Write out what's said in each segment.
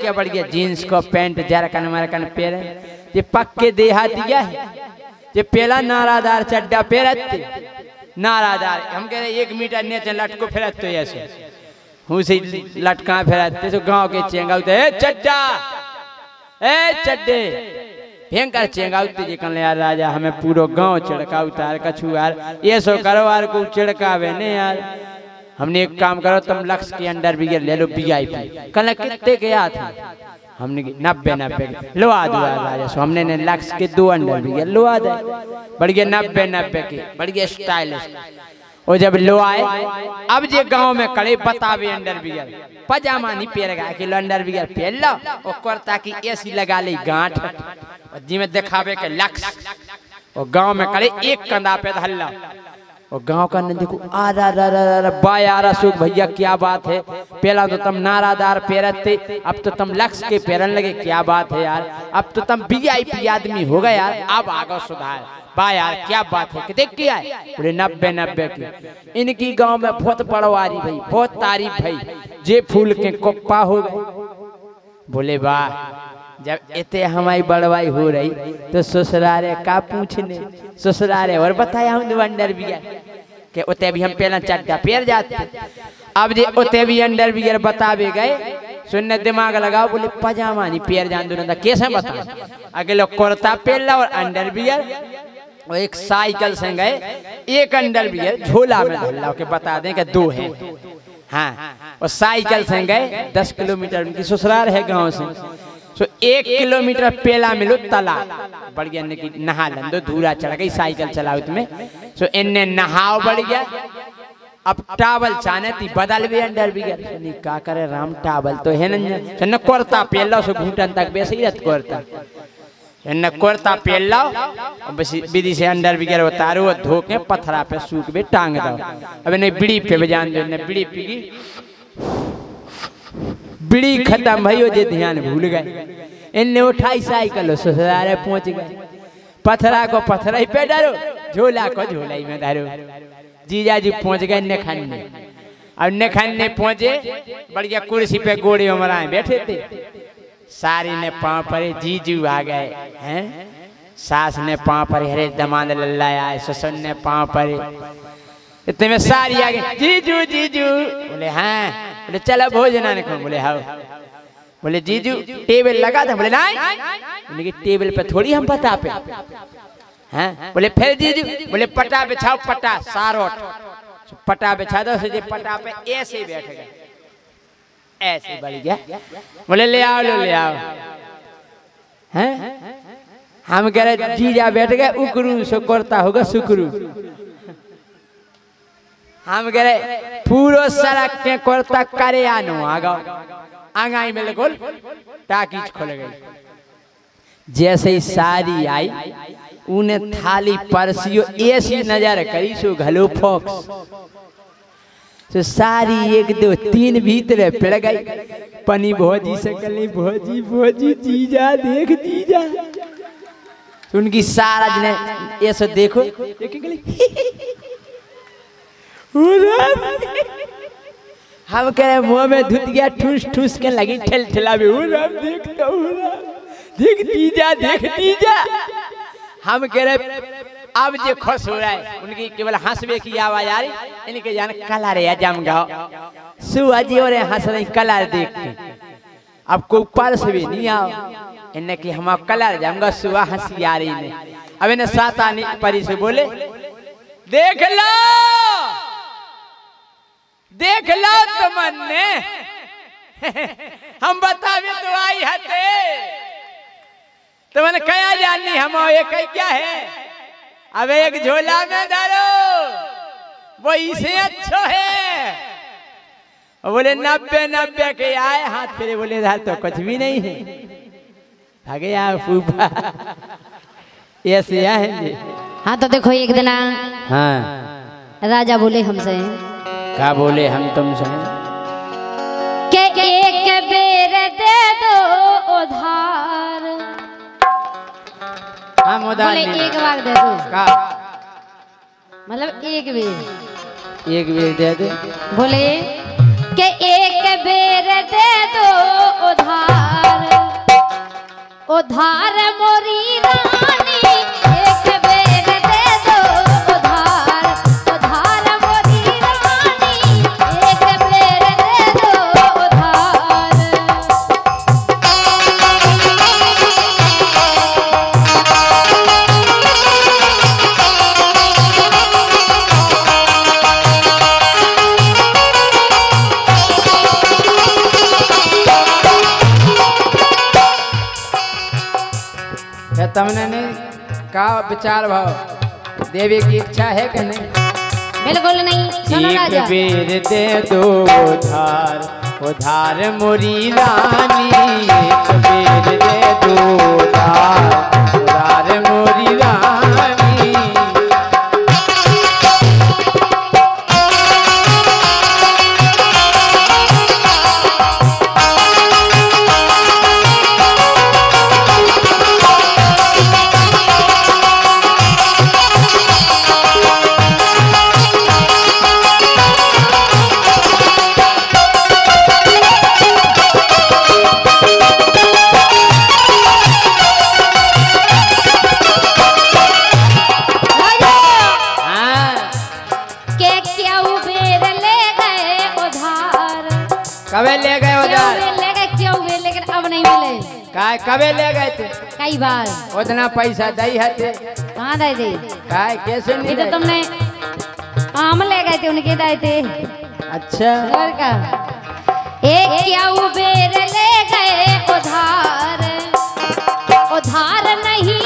के बढ़ गया? जीन्स को पैंट जरकन मरकन पेरे। ये पक्के देहा दिया है। ये पहला नारादार चड्डा पेरत नारादार। हम कह रहे एक मीटर नीचे लटको फिरत तो ऐसे। हूँ से लटका फिरत तो गाँव के चेंगा उते चड्डा! ए, चड्डे! भयंकर चेंगा उते जे कन यार राजा। हमें पूरो गाँव चिड़का उतार कछु यार ये सो करो यार को चिड़कावे ने यार। हमने एक काम करो, तुम लक्ष्य के अंडर बिगर ले लो वीआईपी कल कितने आ थे हमने नब्बे नब्बे। लो आ दो यार राजा सो हमने ने लक्ष्य के दो अंडर बिगर लो आ दे। बढ़ गया नब्बे नब्बे के। बढ़ गया स्टाइलिश। और जब लो आए, अब जे गाँव में कड़े बतावे अंडर बिगर पजामा नहीं पहन गा कि लो अंडर बिगर पहन लो। और करता की एसी लगा ले, गांठ। और जी में दिखावे के लक्ष्य और गाँव में कड़े एक कंधा पे धल्ला और गाँव का न देखो, आ रा रा रा रा रा बा यार सुख भैया, क्या बात है? पहला तो तुम नारादार पेरत थे अब तो तुम लक्ष्य के पेरन लगे, क्या बात है यार? अब तो तुम वीआईपी आदमी हो गए यार, अब आगो सुधार। बा यार, क्या बात है? देख क्या है बोले, नब्बे नब्बे की। इनकी गाँव में बहुत पड़वारी भाई, बहुत तारीफ़ भाई, जे फूल के कोप्पा हो गए। बोले, वाह, जब इतने हमारी बड़वाई हो रही तो ससुरारे का पूछने। ससुरारे और बताया हम अंडर बियर के उते भी हम पहला चड्डा पेर जाते। अब जे उते भी अंडर बतावे गए, सुनने दिमाग लगाओ, बोले, पजामा नहीं पेर जान दो कैसे बता अगे लोग कुर्ता पेर और अंडर बियर और एक साइकिल से गए, एक अंडर बियर झोला में धोला के बता दें कि दो है। हाँ और साइकिल से गए, दस किलोमीटर उनकी ससुराल है गाँव से। तो एक किलोमीटर पेला मिलो तला बढ़ गया नहा लन दो धूरा चढ़ गई साइकिल चलाओ तुम्हें। सो इनने नहाओ बढ़ गया। अब टावल चाने थी बदल भी अंडर भी गया। नहीं का करे राम टावल तो है न न कोरता पेला सो घूटन तक बेसे ही रत कोरता। न कोरता पेल लाओ बस विधि से अंडर भी गया उतारो धो के पथरा पे सूख भी टांग दो। अब नहीं बिड़ी पे बजान दो ने बिड़ी पी बिड़ी खत्म भयो जे ध्यान भूल गए। इनने उठाई साइकिल ससुरारे पहुँच गए। पथरा को पथरा पे डरो झोला को झोला ही में धरो। जीजा जी पहुँच गए नेखन्ने। अब नेखन्ने पहुँचे बढ़िया कुर्सी पे गोड़े उमराए बैठे थे। सारी ने पाँव परे जीजू आ गए हैं? सास ने पाँव परे हरे दमाद लल्ला आए ससुर ने पाँव परे। इतने में सारी आ गई जीजू जीजू। बोले हाँ बोले, चलो भोजन आने को, बोले हाँ बोले, जीजू, टेबल लगा था बोले, नहीं। बोले टेबल पे थोड़ी हम पता पे हैं? बोले, फिर जीजू, बोले, पटा बिछाओ, पटा, सारोट। पटा बिछा दो, सीधे पटा पे ऐसे बैठ गए। ऐसे बढ़ गया। बोले, ले आओ, लो, ले आओ। हैं? हम कह रहे, जीजा बैठ गए, उकरू सो करता होगा सुकरू। हम रहे पूरो सड़क के करता करे आनो, आगा। आंगाई में लगोल टाकीज खोल गई। जैसे ही सारी आई, उन्हें थाली, परसियो ऐसी नज़र करी, सो घलो फोक्स। तो सारी एक दो तीन भीतर पड़ गई। पनी भोजी से कली भोजी भोजी, जीजा, देख, जीजा। उनकी सारा जने ऐसे देखो हम कह रहे मुँह में धुत गया, ठूस ठूस के लगी ठेल ठेला भी राम देखता हूँ देख दीजा देख दीजा हम कह रहे अब जो खुश हो रहा है, उनकी केवल हंसवे की आवाज़ आ रही, इनके जान कलर है, जम गाओ। सुआ जी और हंस रही कलर देख के। अब को ऊपर से भी नहीं आओ। इन्हें कि हम कलर जमगा सुआ हँसी आ रही ने अब इन्हें सात आने परी से बोले, देख लो। देख लो तुमने हम बतावे तो आई हते। तुमने कया जानी हम ये कई क्या है? अब एक झोला में डालो वो इसे अच्छो है। बोले नब्बे नब्बे के आए हाथ फेरे। बोले धार तो कुछ भी नहीं है। भागे यार फूफा। ऐसे आए हाँ तो देखो एक दिन हाँ। राजा बोले हमसे क्या बोले हम तुमसे? के एक बेर दे दो उधार। हम उधार बोले एक बार दे दो। का? मतलब एक बेर। एक बेर दे दे। बोले के एक बेर दे दो उधार। उधार मोरी रानी क्या तुमने नहीं का विचार भाव? देवी की इच्छा है कि नहीं? बिल्कुल नहीं। सुनो एक बेर दे दो उधार उधार मोरी रानी एक बेर दे दो उधार। कबे ले गए थे? कई बार। उतना पैसा दई है थे कहाँ दे? थे काय कैसे ये नहीं तो तुमने आम ले गए थे? उनके दई थे। अच्छा। और का एक क्या बेर ले गए उधार। उधार नहीं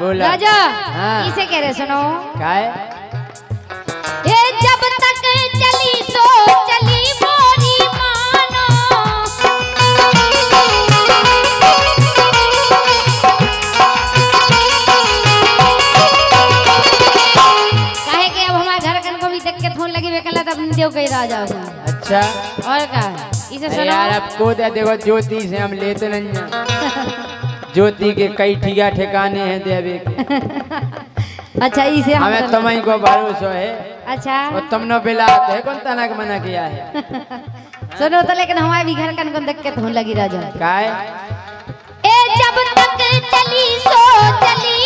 बोला। राजा हाँ। इसे कह रहे सुनो। काय? ये जब तक चली सो चली मोरी मानो। काहे के अब हमारे घर को भी देख के थोन लगी बेकला तब देव कही राजा हो। अच्छा। और का? इसे सुनो यार अब को दे देखो ज्योति से हम लेते नहीं हैं। ज्योति के कई ठिया ठिकाने हैं देवे के। अच्छा इसे हमें तुम तुम्हें को भरोसा है। अच्छा। और तुम तुमने बिला है कौन तनक मना किया है? सुनो तो लेकिन हमारे भी घर कन को दिक्कत हो थोन लगी राजा काय? ए जब तक चली सो चली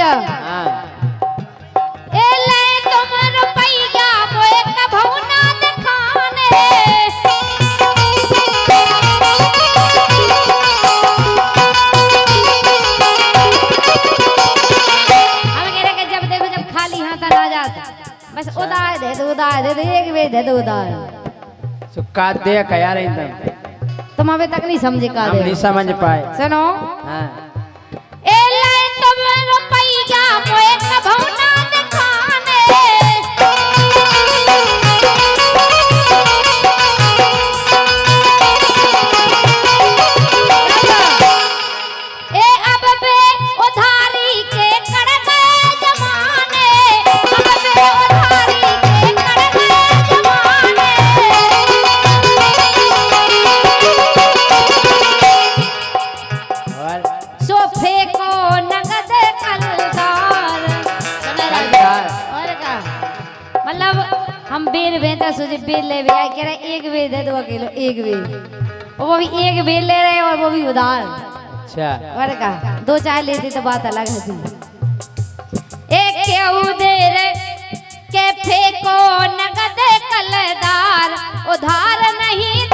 हाँ। ए ले तुम रुपैया मोए कभू ना दिखाने। हम कह रहे कि जब देखो जब खाली हाथ ना जाता बस उदार दे दो उदार दे दो एक वे दे दो उदार। सुक्का दे यार एकदम? तुम अभी तक नहीं समझे का हम नहीं समझ पाए। सुनो। हाँ। रुपैया मोए मेरे बेता सोचे बेल ले भैया कह रहा एक बेल दे दो अकेलो एक बेल वो भी एक बेल ले रहे और वो भी उधार। अच्छा। और का दो चार लेते तो बात अलग हसी एक के दे रे के फेंको नगद कलदार उधार नहीं